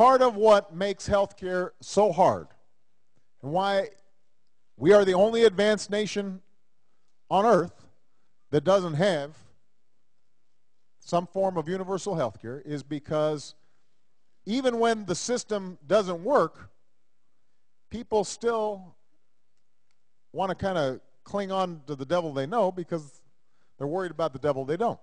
part of what makes healthcare so hard and why we are the only advanced nation on earth that doesn't have some form of universal health care is because even when the system doesn't work, people still want to kind of cling on to the devil they know because they're worried about the devil they don't.